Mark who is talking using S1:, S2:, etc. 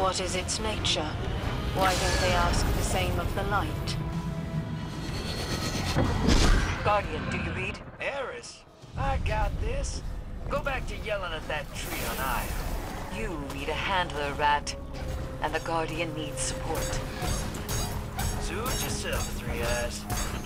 S1: What is its nature? Why don't they ask the same of the light?
S2: Guardian, do you read?
S3: Eris, I got this. Go back to yelling at that tree on Io.
S2: You need a handler, Rat. And the Guardian needs support.
S3: Suit yourself, Three Eyes.